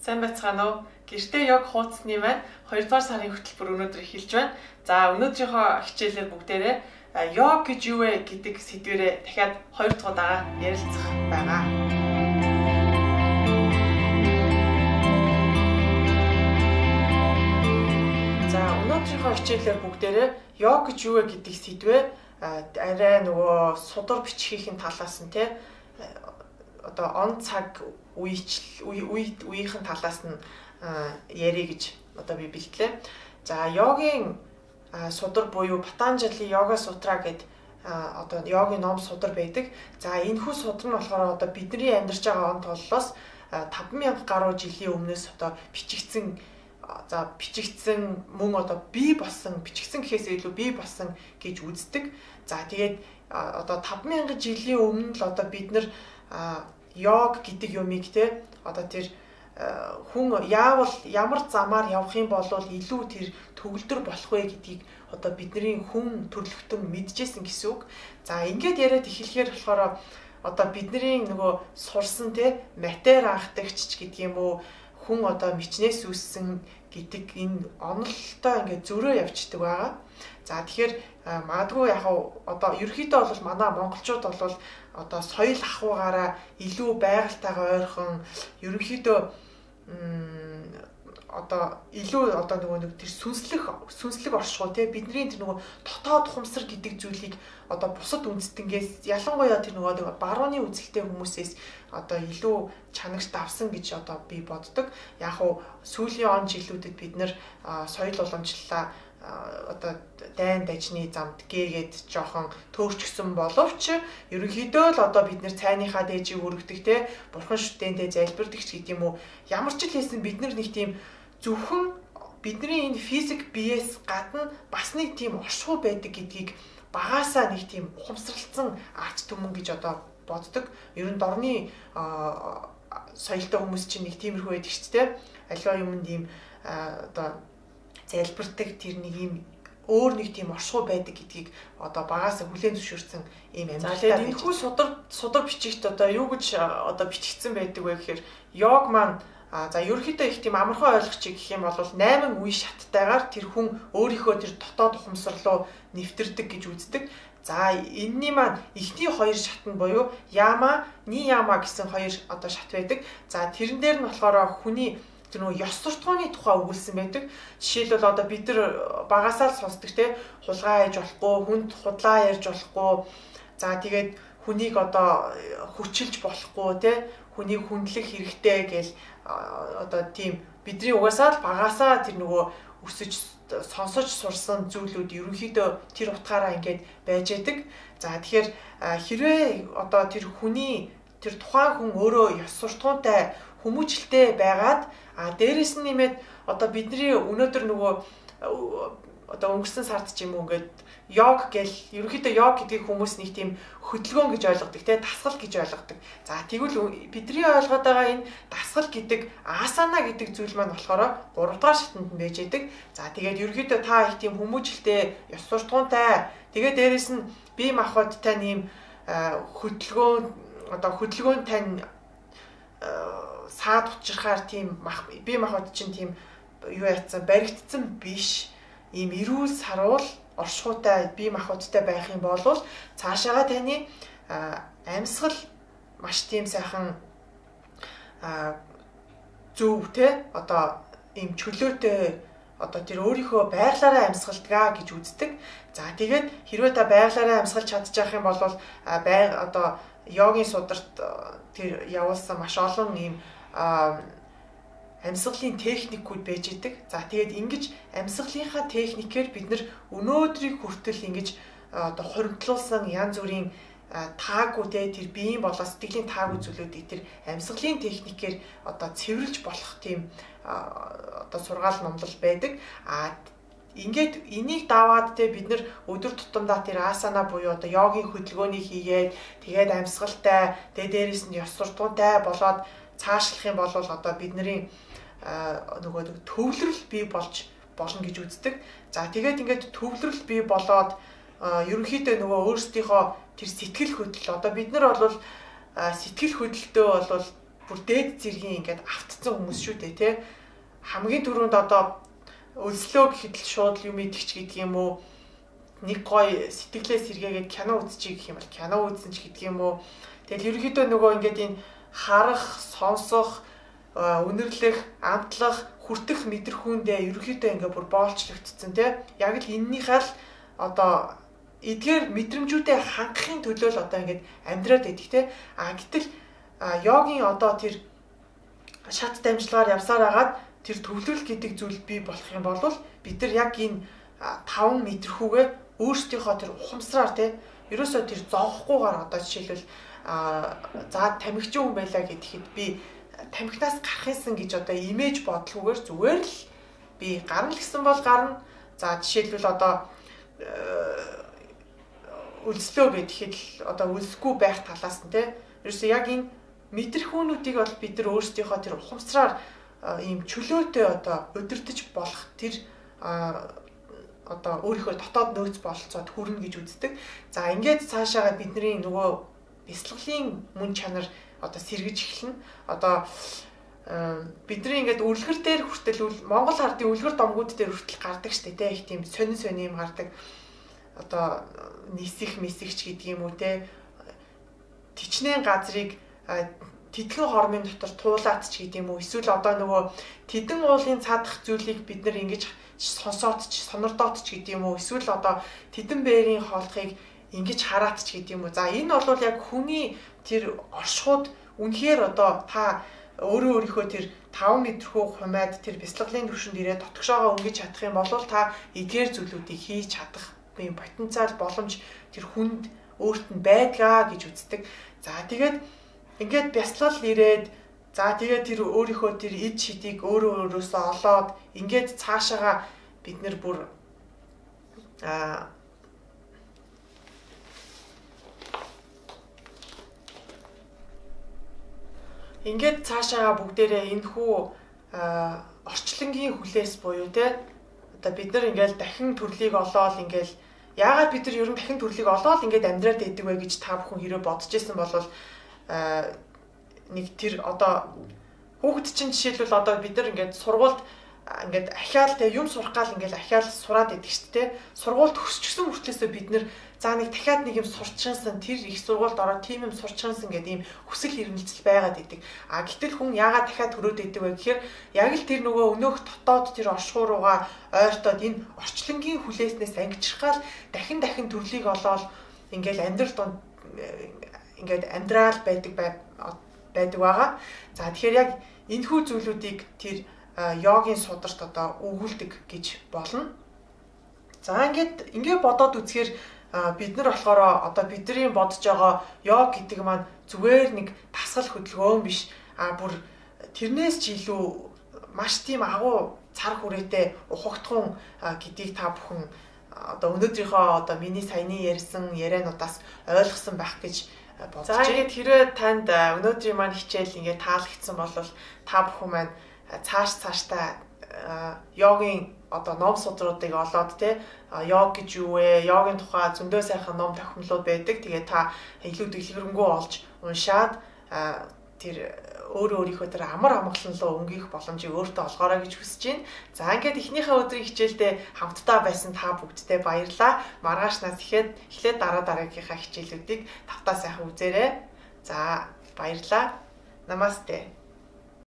Сайн байцгаана уу? Гэртээ яг хуудасны маань 2 дугаар сарын хөтөлбөр өнөөдөр эхэлж байна. За өнөөдрийнхөө хичээлээр бүгдээрээ йог гэж юу вэ гэдэг сэдвэрээ дахиад 2 дахь удаа ярилцах байгаа. За өнөөдрийнхөө хичээлээр бүгдээрээ йог гэж юу вэ гэдэг сэдвээ арай нөгөө судар бичгийн талаас нь те одоо он цаг үеч үе үеийнхэн талаас нь ярих гэж одоо би бэлтлээ. За йогийн судар буюу Патанжали йога сутра гэдэг одоо йогийн ном судар байдаг. За энэ хүү судар нь болохоор одоо бидний амьдарч байгаа он толлоос 5000 гаруй жилийн өмнөөс одоо бичигдсэн за бичигдсэн мөн одоо бий болсон бичигдсэн гэхээс илүү бий болсон гэж үздэг. За тэгээд одоо 5000 жилийн өмнө л одоо бид нар йог гэдэг юмыг те одоо тэр э, хүн яавал ямар замаар явах юм бол илүү тэр төгөлдөр болох вэ гэдгийг одоо бидний хүн төрлөختөн мэдчихсэн гэсэн үг. За ингээд яриад эхлэхээр болохоор одоо бидний нөгөө сурсан те матер анхдагч гэдэг юм уу хүн одоо мичнээс үүссэн гэдэг энэ онолтой ингээд зөрөө явцдаг байгаа. За тэгэхээр магадгүй яг одоо ерөөхдөө бол манай монголчууд бол одоо соёл ахуйгаараа илүү байгальтайгаа ойрхон ерөнхийдөө одоо илүү одоо нөгөө нэг тэр сүнслэг сүнслэг оршихуй те бидний тэр нөгөө дотоод ухамсар гэдэг зүйлийг одоо бусад үндэстэнгээс ялангуяа тэр нөгөө барууны үзэлтэй хүмүүсээс одоо илүү чанагч давсан гэж одоо би боддог. Яг уу сүүлийн он жилүүдэд бид нэр соёл уламжлалаа одоо дайн дажны замд гээгээд жоохон төөрчгсөн боловч ерөнхийдөө л одоо бид нэр цайныхаа дээжийг өргөдөг те бурхан шүтэнтэй залбирдаг ч гэдэм үү ямар ч л хэлсэн бид нар нэг тийм зөвхөн бидний энэ физик биеэс гадна бас нэг тийм оршихуй байдаг гэдгийг багаасаа нэг тийм ухамсарлцсан арт түмэн гэж одоо боддог. Ер нь дорны соёлтой хүмүүс чинь нэг тиймэрхүү байдаг шүү дээ. Аливаа юмд ийм одоо залбирдаг тэр нэг юм өөр нэг тийм оршихуй байдаг гэдгийг одоо багаас хүлээн зөвшөөрсөн ийм амьдралтай. За энэ хүү судар судар бичигт одоо юу гэж одоо бичигдсэн байдаг вэ гэхээр йог маань А за ерөөхдөө их тийм амархан ойлгочих гэх юм бол 8 үе шаттайгаар тэр хүн өөрийнхөө тэр дотоод ухамсар руу нэвтэрдэг гэж үздэг. За энэний маань эхний хоёр шат нь буюу яма, ни яма гэсэн хоёр одоо шат байдаг. За тэрэн дээр нь болохоор хүний тэр нөгөө ёс суртахууны тухай өгүүлсэн байдаг. Жишээлбэл одоо бид нар багасаа л сонсдог те хулгай хийж болохгүй, хүнд худлаа ярьж болохгүй. За тэгээд хүнийг одоо хүчилж болохгүй те хүнийг хүндлэх хэрэгтэй гэл одоо тийм бидний угаасаа л багасаа тэр нөгөө өсөж сонсож сурсан зүйлүүд ерөнхийдөө тэр утгаараа ингээд байж байдаг. За тэгэхээр хэрвээ одоо тэр хүний тэр тухайн хүн өөрөө ёс суртахуунтай хүмүүжлтэй байгаад а дээрэс нь нэмээд одоо бидний өнөөдөр нөгөө одоо өнгөрсөн сард ч юм уу ингээд йог гэл ерөнхийдөө йог гэдгийг хүмүүс нэг тийм хөдөлгөөн гэж ойлгодог те дасгал гэж ойлгодог. За тэгвэл бидний ойлгоод байгаа энэ дасгал гэдэг асана гэдэг зүйл маань болохоор 3 дугаар шатанд нь байж байдаг. За тэгээд ерөнхийдөө та их тийм хүмүүжлтэй ёс суртахуунтай тэгээд дээрэс нь бие махбодтай нэм хөдөлгөөн одоо хөдөлгөөн тань саад учрахаар тийм мах бие махбод чинь тийм юу яцсан баригдсан биш ийм эрүүл саруул оршихуйтай бие махбодтой байх юм бол цаашаага таны амьсгал маш тийм сайхан зөв те одоо ийм чөлөөтэй одоо тэр өөрийнхөө байглаараа амьсгалдгаа гэж үздэг. За тэгээд хэрвээ та байглаараа амьсгалж чадчих юм бол байг одоо йогийн сударт тэр явуулсан маш олон ийм амьсгалын техникүүд байж идэг. За тэгээд ингэж амьсгалынхаа техникээр бид нар өнөөдрийг хүртэл ингэж одоо хоригдлуулсан янз бүрийн таагүй те тэр биеийн болоо сэтгэлийн таагүй зүйлүүдийг тэр амьсгалын техникээр одоо цэвэрлж болох тийм одоо сургаал номлол байдаг. А ингээд энийг даваад те бид нар өдөр тутамдаа тэр асана буюу одоо йогийн хөдөлгөөнийг хийгээд тэгээд амьсгалтай тэгээд дээрээс нь ёс суртахуунтай болоод цаашлах юм бол одоо бидний нөгөө төвлөрөл бий болж болно гэж үздэг. За тэгээд ингээд төвлөрөл бий болоод ерөнхийдөө нөгөө өөрсдийнхөө тэр сэтгэл хөдлөл одоо бид нар бол сэтгэл хөдлөлтөө бол бүр дээд зэргийн ингээд автцсан хүмүүс шүү дээ тий. Хамгийн түрүүнд одоо өлслөө гэхэд л шууд юм идэгч гэдэг юм уу нэг гой сэтгэлээ сэргээгээд кино үзчихье гэх юм бол кино үзсэн ч гэдэг юм уу. Тэгэл ерөнхийдөө нөгөө ингээд энэ харах, сонсох, үнэрлэх, амтлах, хүртэх мэдрэхүүндээ ерөнхийдөө ингээд бүр боолчлогдсон тий. Яг л эннийхээ л одоо эдгээр мэдрэмжүүдээ хангахын төлөө л одоо ингээд амьдраад идэх тий. А гэтэл йогийн одоо тэр шат дамжлагаар явсаар агаад тэр төвлөрөл гэдэг зүйл бий болох юм бол бид нар яг энэ 5 мэдрэхүүгээ өөрсдийнхөө тэр ухамсараар тий ерөөсөө тэр зовхгүйгээр одоо жишээлбэл за тамхичин хүн байлаа гэхэд би тамхинаас гарахынсан гэж одоо имиж бодлогоогоор зүгээр л би гарна гэсэн бол гарна. За жишээлбэл одоо өлслөө гэхэд л одоо өлсгүй байх талаас нь тий ерөөсөө яг энэ мэдрэхүүнүүдийг бол бид нар өөрсдийнхөө тэр ухамсараар ийм чөлөөтэй одоо өдөртөж болох тэр одоо өөрийнхөө дотоод нөөц бололцоод хүрнэ гэж үздэг. За ингээд цаашаага бидний нөгөө бясалгалын мөн чанар одоо сэргэж эхэлнэ. Одоо бидний ингээд үлгэр дээр хүртэл Монгол хардын үлгэр домгууд дээр хүртэл гардаг штэ тэ их тийм сонин сонин юм гардаг. Одоо нисэх мессэгч гэдэг юм уу те тичнээн газрыг тэтгэн хормын дотор туулаад ч гэдэг юм уу эсвэл одоо нөгөө тэдэн уулын цаадах зүйлийг бид нар ингэж сонсоод ч сонордоод ч гэдэг юм уу эсвэл одоо тэдэн бээрийн хоолтыг ингэж хараат ч гэдэг юм уу. За энэ бол яг хүний тэр оршихуд үнэхээр одоо та өөрөө өөрийнхөө тэр 5 метрхүү хумайд тэр бяцлаглалын төвшөнд ирээд дотгошоогоо өнгөж чадах юм бол та эдгээр зүйлүүдийг хийж чадах юм потенциал боломж тэр хүнд өөрт нь байдгаа гэж үздэг. За тэгээд ингээд бяцлал ирээд За тэгээд тэр өөрийнхөө тэр эд шидийг өөрөө өөрөөсөө олоод ингээд цаашаага бид нэр бүр а ингээд цаашаага бүгдээрээ энэ хүү орчлонгийн хүлээс буюу те одоо бид нар ингээд дахин төрлийг олоод ингээд яагаад бид нар ер нь дахин төрлийг олоод ингээд амьдраад байдаг вэ гэж та бүхэн хэрэв бодож исэн бол нэг тэр одоо хүүхэд чинь жишээлбэл одоо бид нар ингээд сургуульд ингээд ахиал те юм сурах гал ингээд ахиал сураад идэг шүү дээ. Сургуульд өсчихсөн хүртлээсээ бид нэр за нэг дахиад нэг юм сурчаансан тэр их сургуульд ороод тийм юм сурчаансан гэдэг ийм хүсэл эрмэлзэл байгаад идэг. А гэтэл хүн яагаад дахиад төрөөд идэг вэ гэхээр яг л тэр нөгөө өнөөх дотоод тэр оршихуурууга ойртоод энэ орчлонгийн хүлээснээс ангижрахаал дахин дахин төрлийг олоод ингээд амьдрал донд ингээд амьдрал байдаг байдаг байгаа. За тэгэхээр яг энэхүү зүйлүүдийг тэр йогийн сударт одоо өгүүлдэг гэж болно. За ингээд ингээд бодоод үзэхээр бид нар болохоор одоо бидний бодож байгаа йог гэдэг маань зүгээр нэг тасгал хөдөлгөөн биш а бүр тэрнээс ч илүү маш тийм агуу цар хүрээтэй ухагтхан гэдгийг та бүхэн одоо өнөөдрийнхөө одоо миний саяны ярьсан яриануудаас ойлгосон байх гэж бодож байна. За ингээд хэрвээ танд өнөөдрийн маань хичээл ингээд таалагдсан бол та бүхэн маань цааш цааштай йогийн одоо ном судруудыг олоод те йог гэж юу вэ? Йогийн тухай зөндөө сайхан ном тохиомлууд байдаг. Тэгээ та илүү дэлгэрэнгүй олж уншаад тэр өөрөө өөрийнхөө тэр амар амгалан руу өнгөх боломжийг өөртөө олгоорой гэж хүсэж байна. За ингээд эхнийхээ өдрийн хичээлдээ хамтдаа байсан та бүгдтэй баярлалаа. Маргаашнаас ихэд эхлээд дараа дараагийнхаа хичээлүүдийг тавтаа сайхан үзээрэй. За баярлалаа. Намасте.